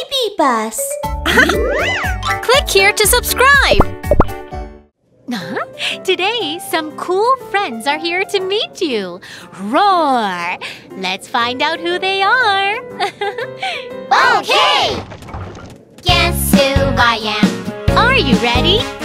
baby bus. Click here to subscribe. Huh? Today, some cool friends are here to meet you. Roar! Let's find out who they are. okay! Guess who I am? Are you ready?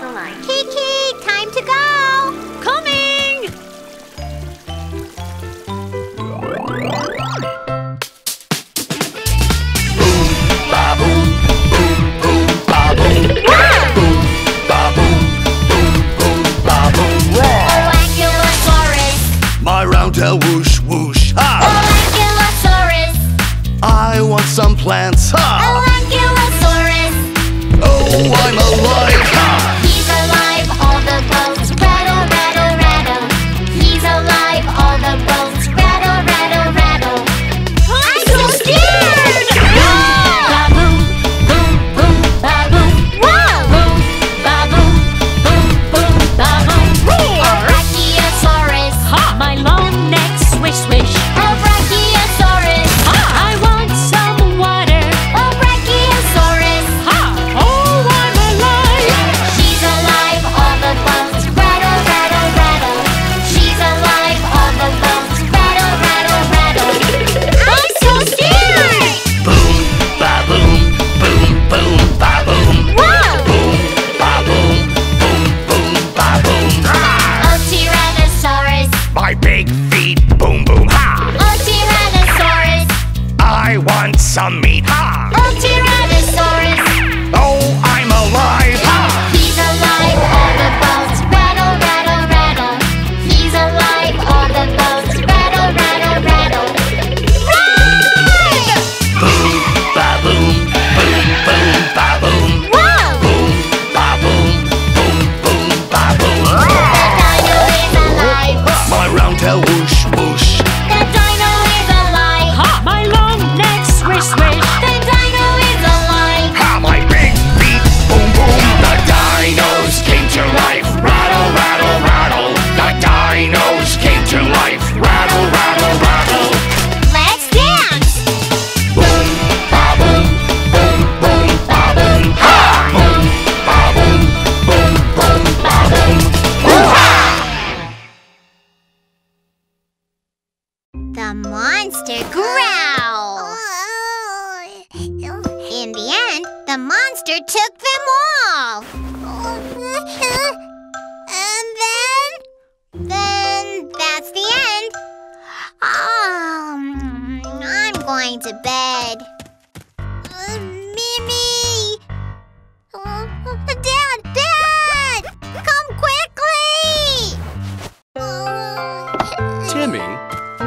the. Kiki, time to go! Come on me.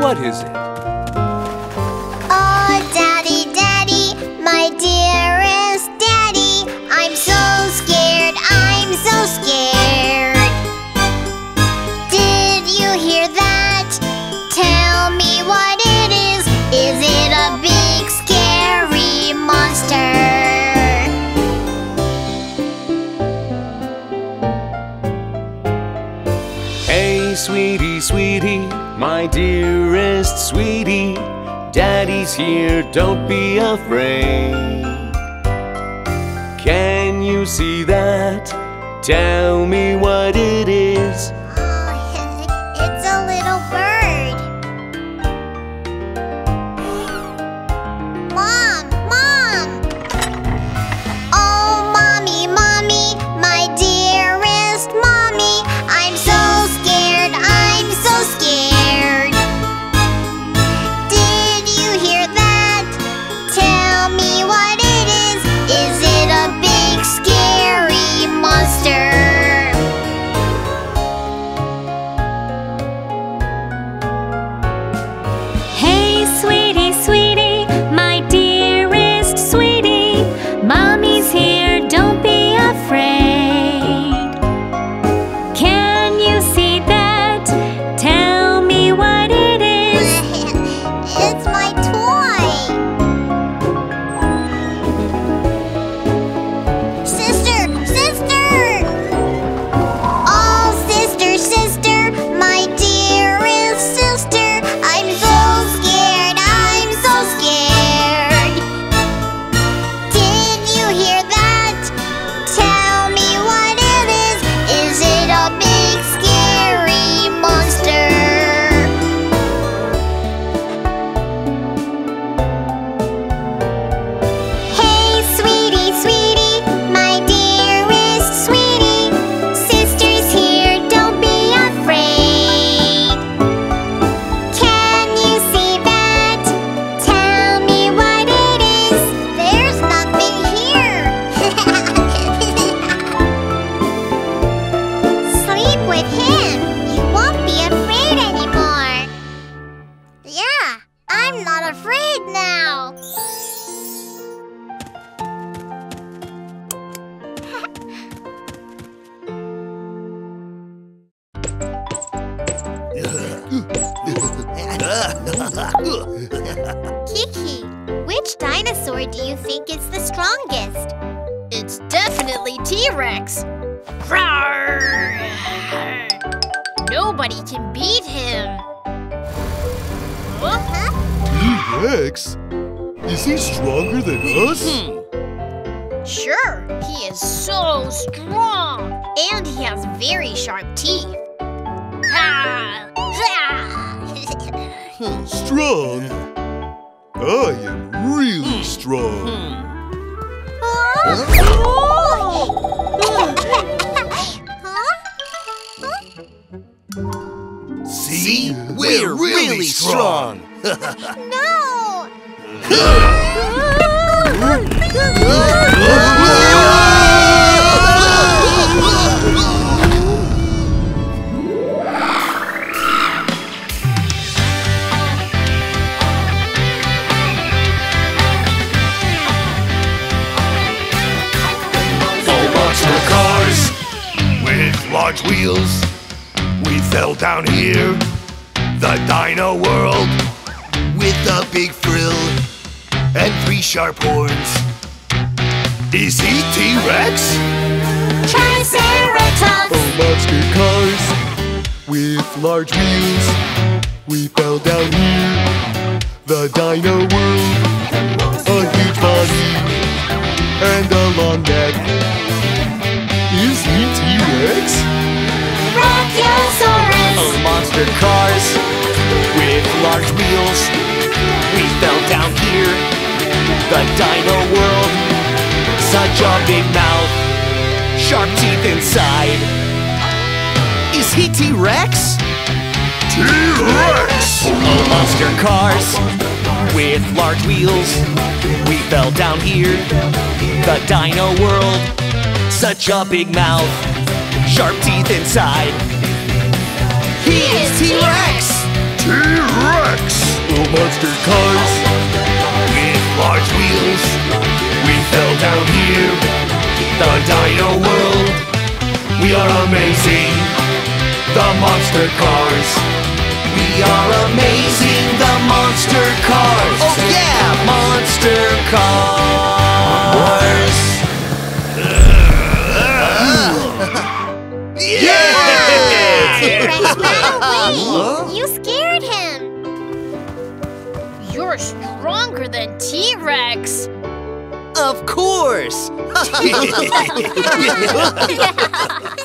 What is it? Daddy's here, don't be afraid Can you see that? Tell me what it is Kiki, which dinosaur do you think is the strongest? It's definitely T-Rex. Nobody can beat him. Huh? T-Rex? Is he stronger than us? Hmm. Sure, he is so strong. And he has very sharp teeth. Strong? I am really hmm. strong. See? We're really strong. No! with large wheels. We fell down here, the dino world, with a big frill and three sharp horns. Is he T-Rex? Triceratops! Oh, monster cars with large wheels. We fell down here, the dino world. A huge body and a long neck. Is he T-Rex? Brachiosaurus! Oh, monster cars with large wheels. We fell down here, the dino world. Such a big mouth, sharp teeth inside. Is he T-Rex? T-Rex! Oh, monster cars with large wheels. We fell down here, the dino world. Such a big mouth, sharp teeth inside. He is T-Rex! T-Rex! Oh, monster cars With large wheels, we fell down here, the dino world. We are amazing, the monster cars. We are amazing, the monster cars. Oh yeah, monster cars. Course.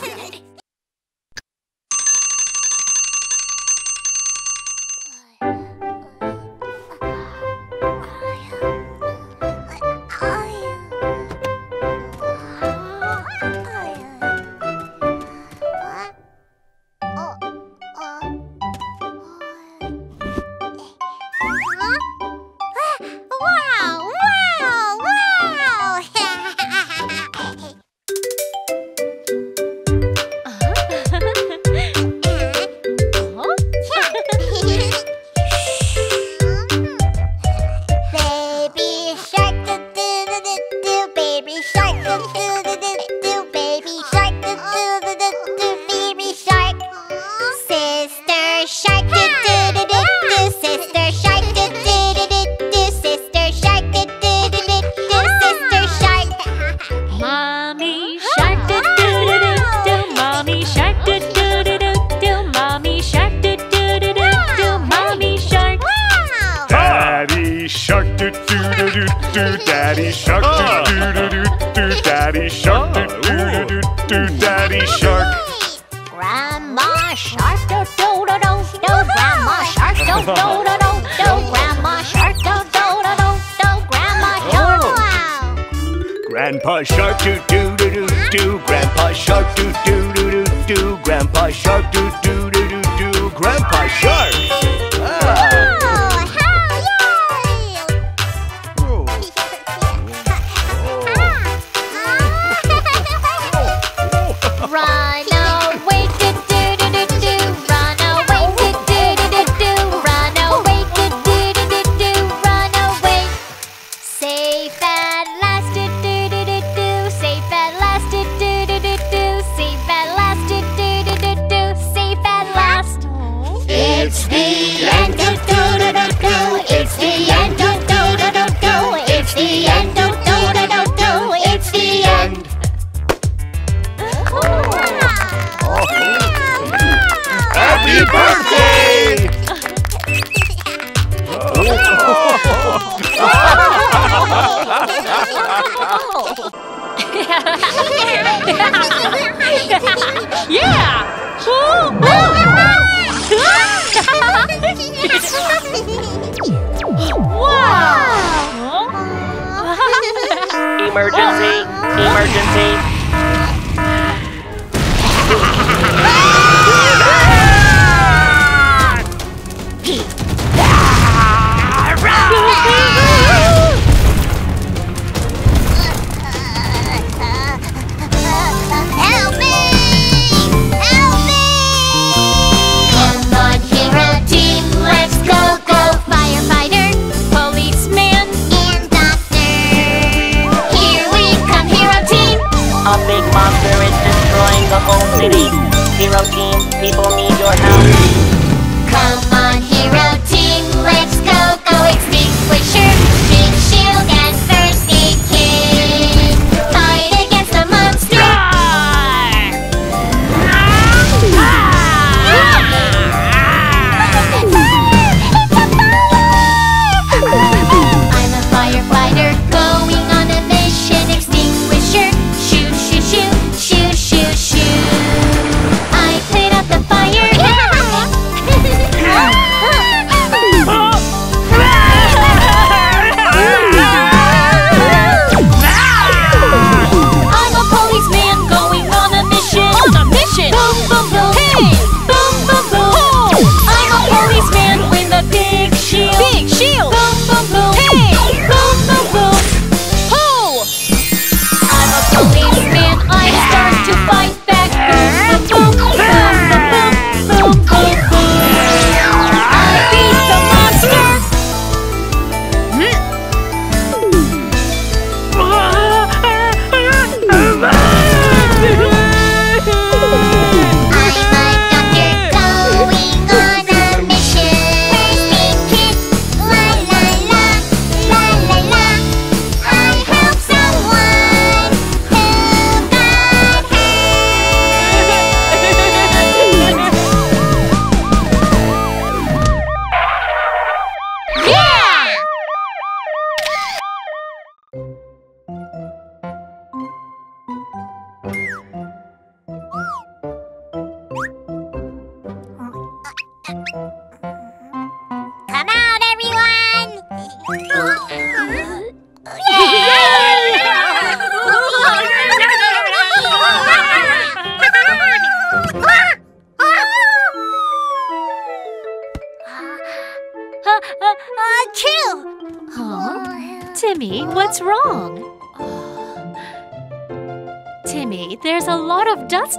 Daddy shark do do do do do Daddy shark do do do do do Daddy shark Grandma shark do do do do do Grandma shark do do do do do Grandma shark do do do do do Grandma shark wow Grandpa shark do do do do do. Grandpa shark do do do do do. Grandpa shark do do do do do. Grandpa shark. yeah! Oh. Ooh, ooh. wow! Emergency! Emergency!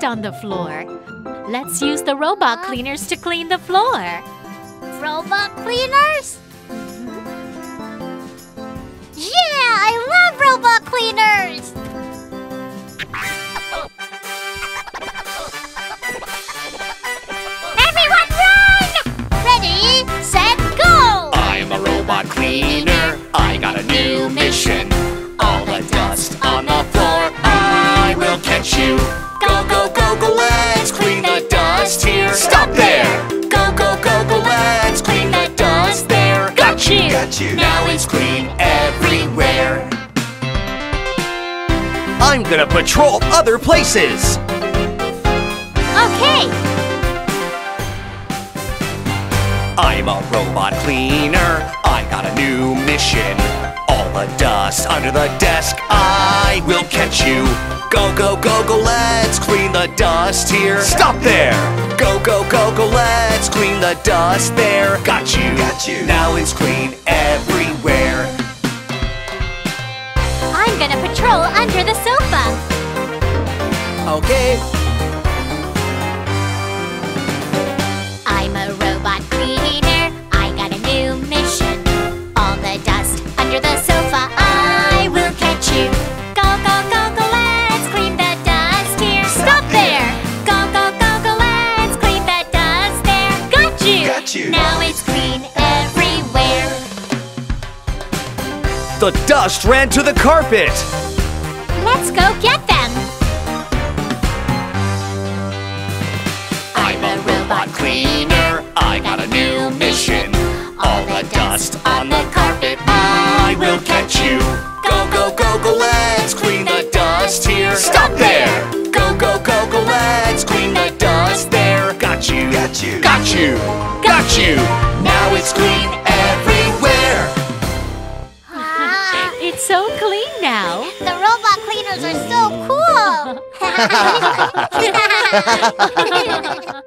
Dust on the floor. Let's use the robot cleaners to clean the floor. Robot cleaners? Yeah, I love robot cleaners! Everyone run! Ready, set, go! I'm a robot cleaner. I got a new mission. All the dust on the floor, I will catch you. Go, go, go, go, let's clean the dust here. Stop there! Go, go, go, go, let's clean the dust there. Got you! Got you. Now it's clean everywhere. I'm gonna patrol other places. Okay, I'm a robot cleaner. I got a new mission. All the dust under the desk, I will catch you. Go, go, go, go, let's clean the dust here. Stop there! Go, go, go, go, let's clean the dust there. Got you. Got you. Now it's clean everywhere. I'm gonna patrol under the sofa. Okay. The dust ran to the carpet. Let's go get them. I'm a robot cleaner. I got a new mission. All the dust on the carpet, I will catch you. Go, go, go, go, let's clean the dust here. Stop there! Go, go, go, go, let's clean the dust there. Got you. Got you. Got you. Got you. Now Now it's clean ハハハハ!